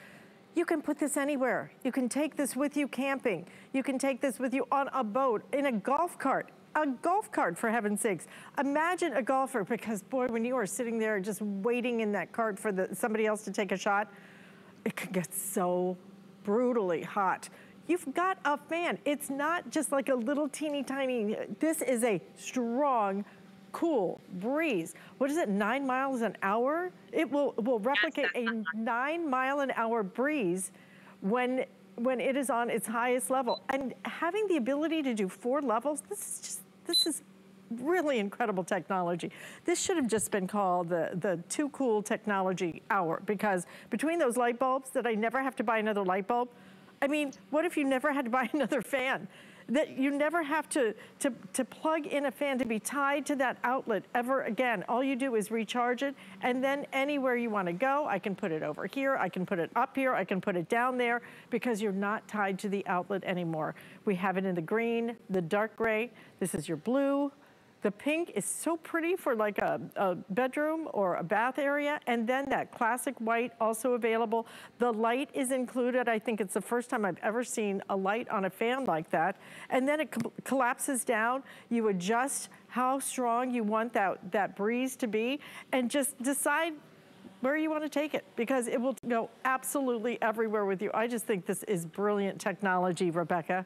You can put this anywhere. You can take this with you camping. You can take this with you on a boat, in a golf cart, a golf cart for heaven's sakes. Imagine a golfer because boy, when you are sitting there just waiting in that cart for the, somebody else to take a shot, it can get so brutally hot. You've got a fan. It's not just like a little teeny tiny, this is a strong cool breeze. What is it, nine miles an hour? It will, will replicate a nine mile an hour breeze when, when it is on its highest level. And having the ability to do four levels, this is just, this is really incredible technology. This should have just been called the, the Too Cool Technology Hour because between those light bulbs that I never have to buy another light bulb, I mean, what if you never had to buy another fan? that you never have to, to, to plug in a fan to be tied to that outlet ever again. All you do is recharge it and then anywhere you wanna go, I can put it over here, I can put it up here, I can put it down there because you're not tied to the outlet anymore. We have it in the green, the dark gray, this is your blue, the pink is so pretty for like a, a, bedroom or a bath area. And then that classic white also available. The light is included. I think it's the first time I've ever seen a light on a fan like that. And then it co collapses down. You adjust how strong you want that, that breeze to be and just decide where you want to take it because it will go absolutely everywhere with you. I just think this is brilliant technology, Rebekah.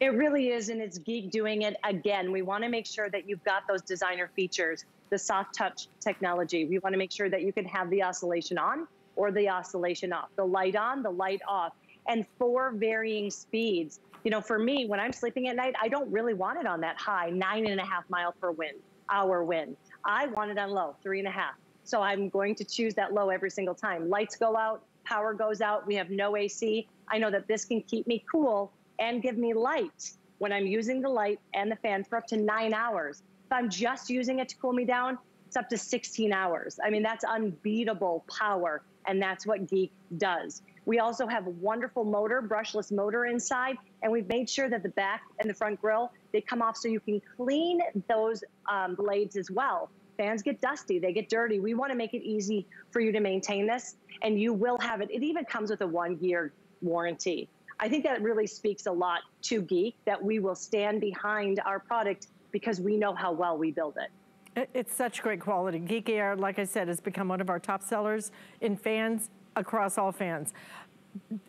It really is, and it's Geek doing it again. We want to make sure that you've got those designer features, the soft touch technology. We want to make sure that you can have the oscillation on or the oscillation off, the light on, the light off, and four varying speeds. You know, for me, when I'm sleeping at night, I don't really want it on that high, nine and a half mile per wind, hour wind. I want it on low, three and a half. So I'm going to choose that low every single time. Lights go out, power goes out, we have no AC. I know that this can keep me cool and give me light when I'm using the light and the fan for up to nine hours. If I'm just using it to cool me down, it's up to 16 hours. I mean, that's unbeatable power, and that's what Geek does. We also have a wonderful motor, brushless motor inside, and we've made sure that the back and the front grill, they come off so you can clean those um, blades as well. Fans get dusty, they get dirty. We wanna make it easy for you to maintain this, and you will have it. It even comes with a one year warranty. I think that really speaks a lot to Geek that we will stand behind our product because we know how well we build it. It's such great quality. Geek Aire, like I said, has become one of our top sellers in fans across all fans.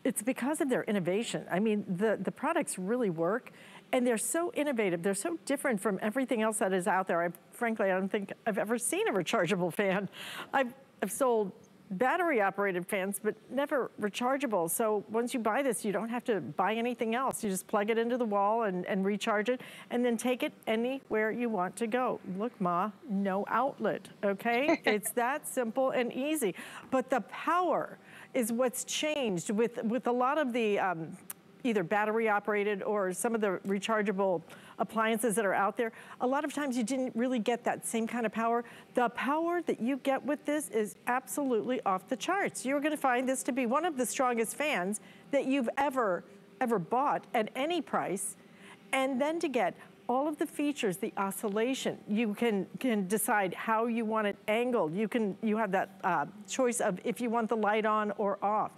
It's because of their innovation. I mean, the, the products really work and they're so innovative. They're so different from everything else that is out there. I, frankly, I don't think I've ever seen a rechargeable fan. I've, I've sold battery operated fans, but never rechargeable. So once you buy this, you don't have to buy anything else. You just plug it into the wall and, and recharge it and then take it anywhere you want to go. Look, Ma, no outlet, okay? it's that simple and easy. But the power is what's changed with, with a lot of the um, either battery operated or some of the rechargeable appliances that are out there, a lot of times you didn't really get that same kind of power. The power that you get with this is absolutely off the charts. You're gonna find this to be one of the strongest fans that you've ever, ever bought at any price. And then to get all of the features, the oscillation, you can, can decide how you want it angled. You can, you have that uh, choice of if you want the light on or off.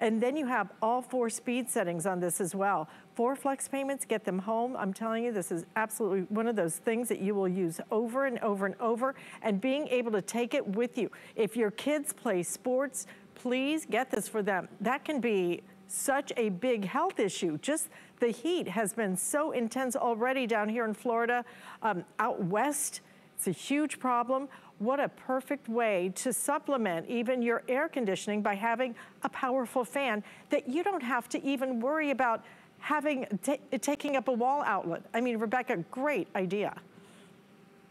And then you have all four speed settings on this as well. Four flex payments, get them home. I'm telling you, this is absolutely one of those things that you will use over and over and over and being able to take it with you. If your kids play sports, please get this for them. That can be such a big health issue. Just the heat has been so intense already down here in Florida. Um, out west, it's a huge problem what a perfect way to supplement even your air conditioning by having a powerful fan that you don't have to even worry about having taking up a wall outlet. I mean, Rebekah, great idea.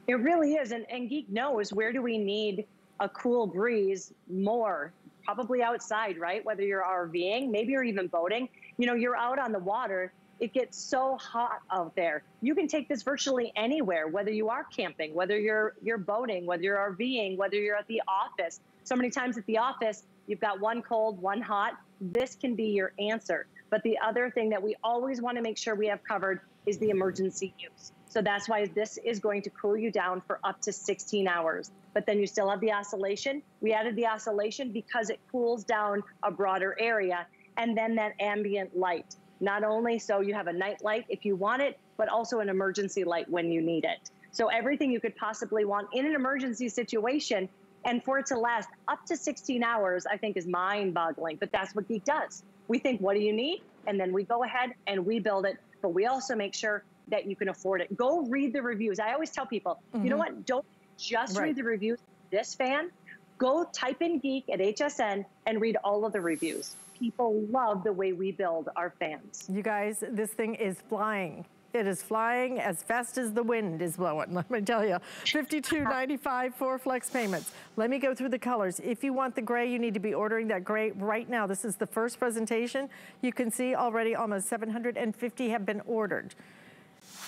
It really is. And, and Geek knows where do we need a cool breeze more? Probably outside, right? Whether you're RVing, maybe you're even boating. You know, you're out on the water it gets so hot out there. You can take this virtually anywhere, whether you are camping, whether you're you're boating, whether you're RVing, whether you're at the office. So many times at the office, you've got one cold, one hot. This can be your answer. But the other thing that we always want to make sure we have covered is the emergency use. So that's why this is going to cool you down for up to 16 hours. But then you still have the oscillation. We added the oscillation because it cools down a broader area and then that ambient light. Not only so you have a night light if you want it, but also an emergency light when you need it. So everything you could possibly want in an emergency situation and for it to last up to 16 hours, I think is mind boggling, but that's what Geek does. We think, what do you need? And then we go ahead and we build it, but we also make sure that you can afford it. Go read the reviews. I always tell people, mm-hmm. you know mm-hmm. what? Don't just right. read the reviews. This fan, go type in geek at HSN and read all of the reviews. People love the way we build our fans. You guys, this thing is flying. It is flying as fast as the wind is blowing, let me tell you. 52.95 for flex payments. Let me go through the colors. If you want the gray, you need to be ordering that gray right now. This is the first presentation. You can see already almost 750 have been ordered.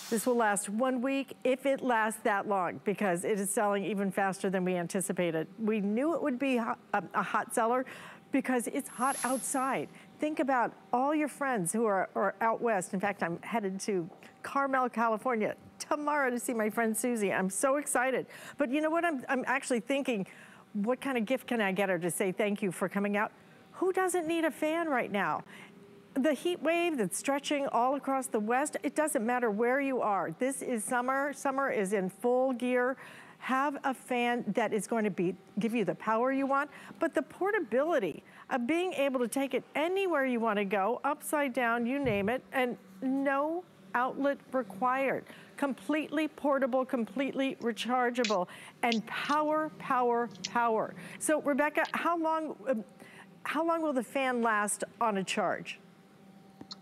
This will last one week if it lasts that long because it is selling even faster than we anticipated. We knew it would be a, a hot seller because it's hot outside. Think about all your friends who are, are out west. In fact, I'm headed to Carmel, California tomorrow to see my friend Susie. I'm so excited. But you know what? I'm, I'm actually thinking, what kind of gift can I get her to say thank you for coming out? Who doesn't need a fan right now? The heat wave that's stretching all across the West, it doesn't matter where you are. This is summer. Summer is in full gear. Have a fan that is going to be give you the power you want, but the portability of being able to take it anywhere you want to go, upside down, you name it, and no outlet required. Completely portable, completely rechargeable, and power, power, power. So Rebekah, how long, um, how long will the fan last on a charge?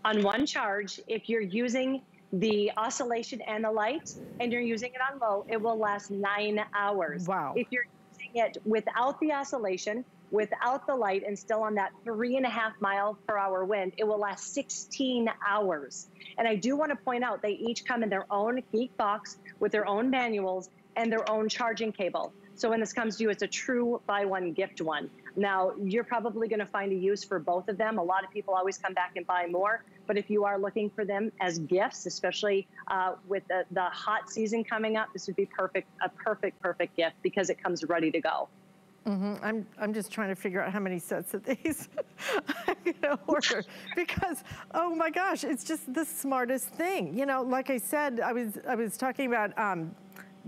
On one charge, if you're using the oscillation and the light and you're using it on low, it will last nine hours. Wow. If you're using it without the oscillation, without the light and still on that three and a half mile per hour wind, it will last 16 hours. And I do want to point out they each come in their own geek box with their own manuals and their own charging cable. So when this comes to you, it's a true buy one, gift one. Now, you're probably going to find a use for both of them. A lot of people always come back and buy more. But if you are looking for them as gifts, especially uh, with the, the hot season coming up, this would be perfect, a perfect, perfect gift because it comes ready to go. Mm -hmm. I'm, I'm just trying to figure out how many sets of these I'm gonna order because, oh my gosh, it's just the smartest thing. You know, like I said, I was, I was talking about um,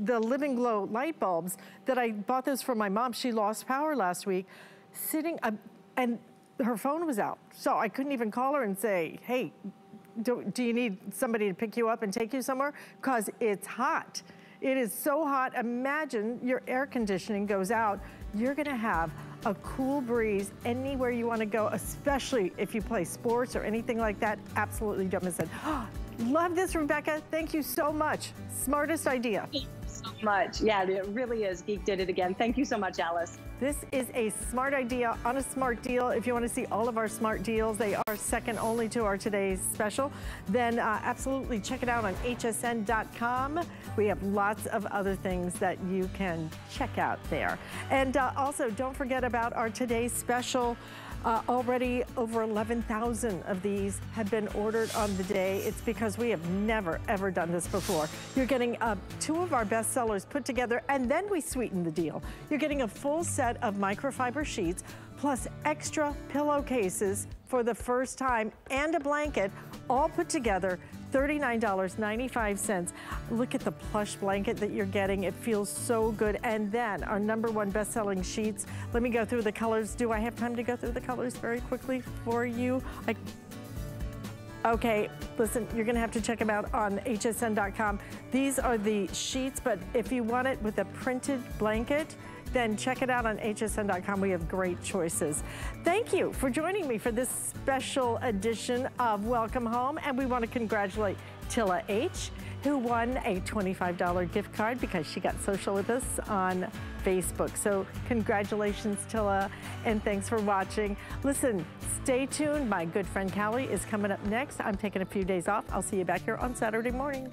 the Living Glow light bulbs that I bought those for my mom. She lost power last week sitting, uh, and her phone was out. So I couldn't even call her and say, hey, do, do you need somebody to pick you up and take you somewhere? Because it's hot. It is so hot. Imagine your air conditioning goes out. You're gonna have a cool breeze anywhere you wanna go, especially if you play sports or anything like that. Absolutely don't miss it. Love this, Rebekah. Thank you so much. Smartest idea. So much. Yeah, it really is. Geek did it again. Thank you so much, Alyce. This is a smart idea on a smart deal. If you want to see all of our smart deals, they are second only to our today's special, then uh, absolutely check it out on hsn.com. We have lots of other things that you can check out there. And uh, also, don't forget about our today's special uh, already over 11,000 of these have been ordered on the day. It's because we have never, ever done this before. You're getting uh, two of our best sellers put together and then we sweeten the deal. You're getting a full set of microfiber sheets plus extra pillowcases for the first time and a blanket all put together $39.95. Look at the plush blanket that you're getting. It feels so good. And then our number one best-selling sheets. Let me go through the colors. Do I have time to go through the colors very quickly for you? I Okay, listen, you're gonna have to check them out on hsn.com. These are the sheets, but if you want it with a printed blanket, then check it out on hsn.com. We have great choices. Thank you for joining me for this special edition of Welcome Home. And we want to congratulate Tilla H, who won a $25 gift card because she got social with us on Facebook. So congratulations, Tilla, and thanks for watching. Listen, stay tuned. My good friend Callie is coming up next. I'm taking a few days off. I'll see you back here on Saturday morning.